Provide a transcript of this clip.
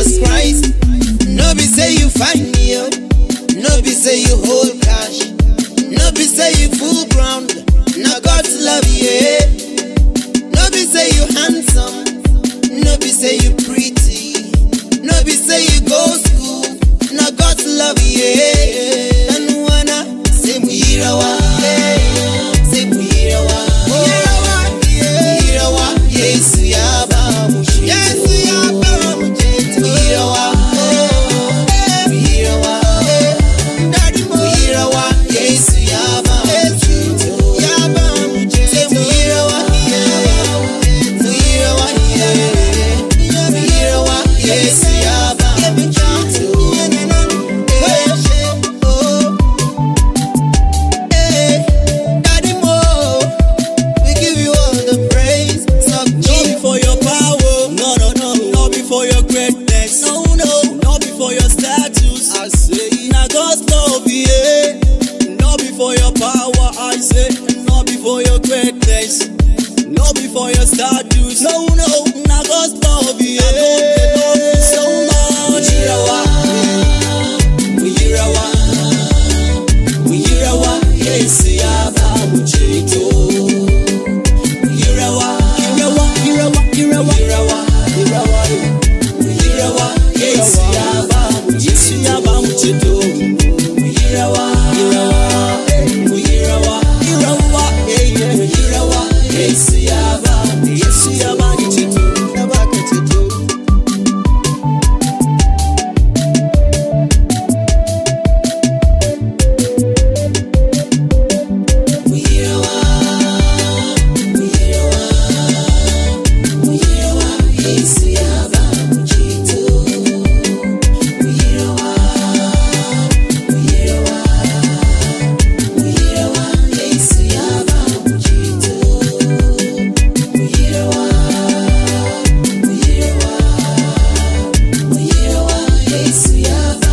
Jesus Christ. No be say you find me, oh. No be say you hold cash. No be say you full ground. Now God's love you, eh? No be say you handsome. No be say you pretty. No be say you go school. Now God's love you, eh? And wanna say we Say. God's love, yeah. Not be for your power, I say. Not before your greatness, not be for your status, no, no. Now God's love, yesu yaba yesu yaba Yeah.